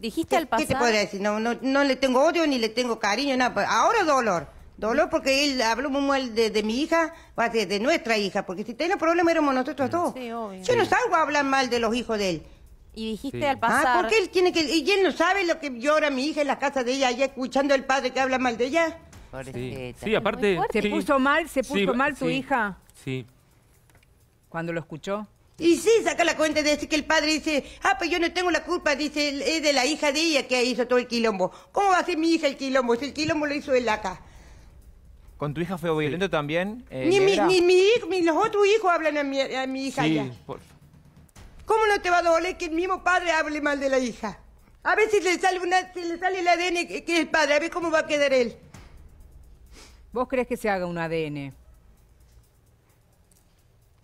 Dijiste al ¿Qué, qué te pasar. podría decir? No, no, no le tengo odio ni le tengo cariño, nada. Pues Ahora dolor. Dolor porque él habló muy mal de, de mi hija, va, de, de nuestra hija, porque si tenía problemas éramos nosotros dos. Sí, obvio. Yo no salgo a hablar mal de los hijos de él. Y dijiste Sí. al Ah, pasar. porque él tiene que... Y él no sabe lo que llora mi hija en la casa de ella, allá escuchando al padre que habla mal de ella. Sí, sí aparte... ¿Se puso mal? ¿Se puso Sí, mal tu sí, hija Sí. cuando lo escuchó? Y sí, saca la cuenta de decir que el padre dice, ah, pues yo no tengo la culpa, dice, es de la hija de ella que hizo todo el quilombo. ¿Cómo va a ser mi hija el quilombo? Si el quilombo lo hizo él acá. ¿Con tu hija fue violento también? eh, ni, mi, ni mi hijo, ni los otros hijos hablan a mi, a mi hija Sí, allá. por- ¿Cómo no te va a doler que el mismo padre hable mal de la hija? A ver si le sale, una, si le sale el ADN que que es el padre, a ver cómo va a quedar él. ¿Vos crees que se haga un ADN?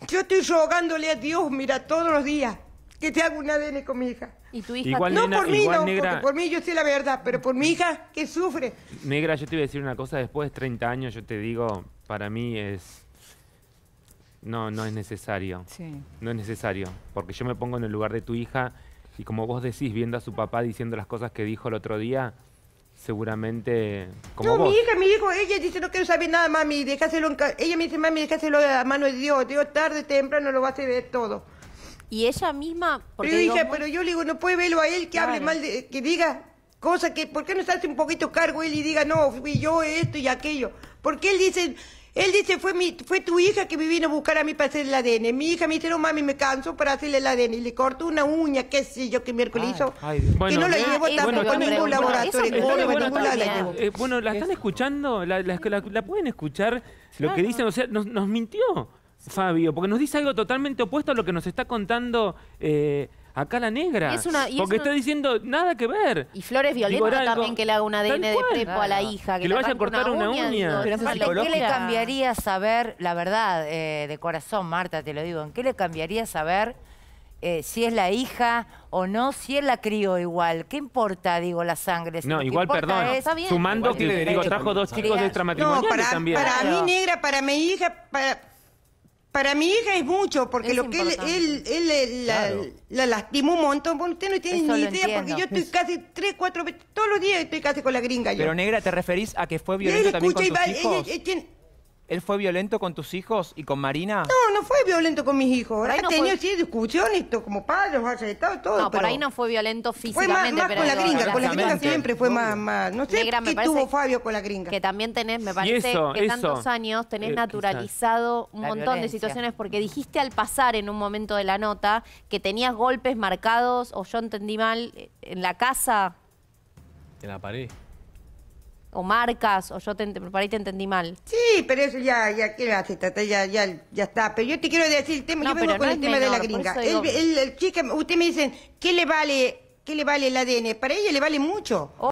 Yo estoy rogándole a Dios, mira, todos los días, que te haga un ADN con mi hija. Y tu hija. Igual- No nena, por mí, igual, no, negra. porque por mí yo sé la verdad, pero por mi hija, que sufre. Negra, yo te iba a decir una cosa, después de 30 años yo te digo, para mí es... No, no es necesario. Sí. No es necesario, porque yo me pongo en el lugar de tu hija y como vos decís, viendo a su papá diciendo las cosas que dijo el otro día, seguramente como no, vos. mi hija, mi hijo, ella dice no quiero saber nada, mami, déjaselo en ca- Ella me dice, mami, déjaselo a mano de Dios. Dios tarde, temprano lo va a hacer ver todo. Y ella misma. Porque Pero digo, hija, muy- pero yo le digo, no puede verlo a él que hable mal, de, que diga cosas que, ¿por qué no se hace un poquito cargo él y diga, no, fui yo esto y aquello? Porque él dice, él dice, fue mi, fue tu hija que me vino a buscar a mí para hacer el ADN. Mi hija me dice, no mami, me canso para hacerle el ADN. Y le cortó una uña, qué sé yo, que miércoles Ay, hizo. ay, Dios. que Bueno, no la eh, llevo eso tampoco a ningún laboratorio. Bueno, la. Eh, bueno, ¿la están escuchando? ¿La, la- la- la pueden escuchar? Lo que dicen, o sea, nos, nos mintió Fabio, porque nos dice algo totalmente opuesto a lo que nos está contando eh, acá la negra. Y es una- y es porque una- está diciendo nada que ver. Y Flores Digo, era algo- también que le haga un ADN de cual. prepo a la hija. Que le vaya a arranque cortar una uña. digo, Pero psicológico. ¿Qué le cambiaría saber, la verdad, eh, de corazón, Marta, te lo digo, ¿en qué le cambiaría saber eh, si es la hija o no, si él la crió igual? ¿Qué importa, digo, la sangre? Si No, que igual, importa perdón, es- sumando Igual que digo, derecho trajo dos chicos Criar. extramatrimoniales No, para, también. para Claro. mí, negra, para mi hija, para, para mi hija es mucho, porque Es lo que él, él, él, eh, la, Claro. la lastimó un montón. Bueno, usted no tiene Eso ni idea, porque yo estoy casi tres, cuatro veces, todos los días estoy casi con la gringa yo. Pero Negra, ¿te referís a que fue violento también con tus va, ella- hijos? él tiene- ¿Él fue violento con tus hijos y con Marina? no, no fue violento con mis hijos. Ha no tenido fue- sí discusiones, como padres, ha estado todo. No, por ahí no fue violento Fue físicamente, más, más pero con la gringa, con la gringa siempre fue más, más. No sé Negra, qué tuvo Fabio con la gringa. que también tenés, me parece eso, que eso. tantos años tenés Eh, naturalizado un La montón de situaciones porque dijiste al pasar en un momento de la nota que tenías golpes marcados o yo entendí mal eh, en la casa En la pared. O marcas o yo te, por ahí te entendí mal. Sí, pero eso ya, ya, ¿qué hace, tata? Ya, ya, ya está. Pero yo te quiero decir el tema, No, yo vengo con no el tema de la gringa. el chica, usted me dicen, ¿qué le vale, qué le vale el ADN? Para ella le vale mucho.